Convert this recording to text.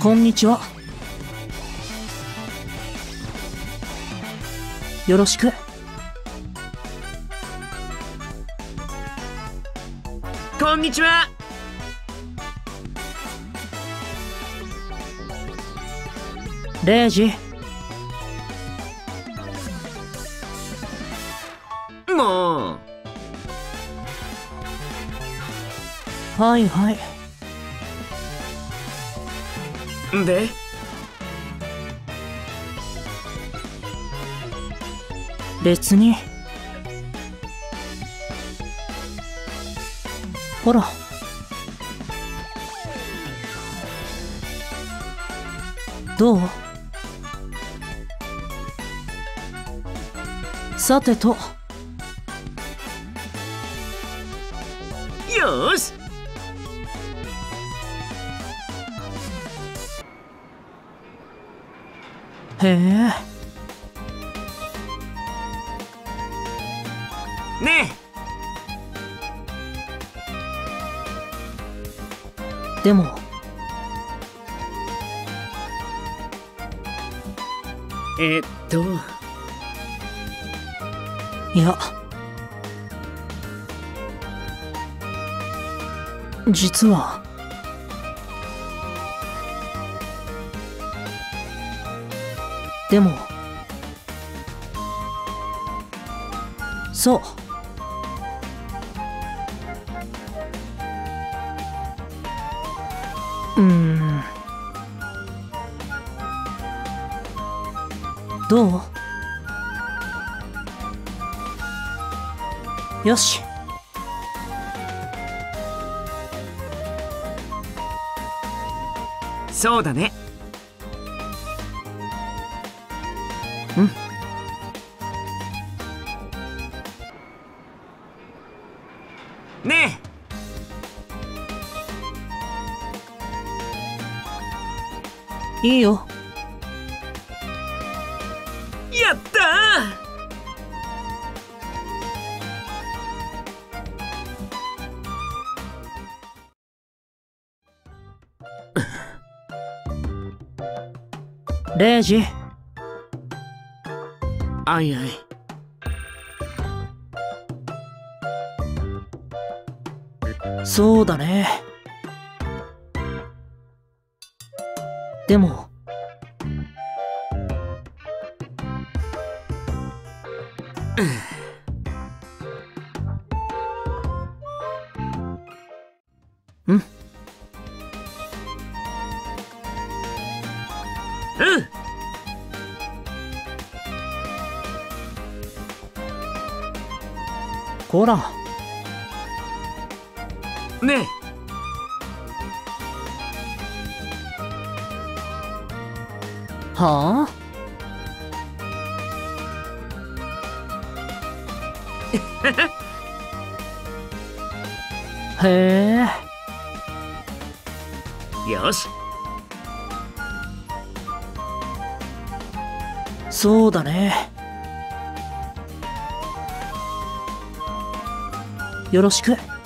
こんにちは。よろしく。こんにちは。レイジ。もう。はいはいで？別に。ほら。どう？さてと。よしへえ。ねでも。ええっと。いや。実はでも。そう。うん。どう？よし。そうだね。うん。ねいいよ。えやったレイジあいあいそうだねでもうんうんこら。ねはあ？へええ。よし。そうだねよろしく。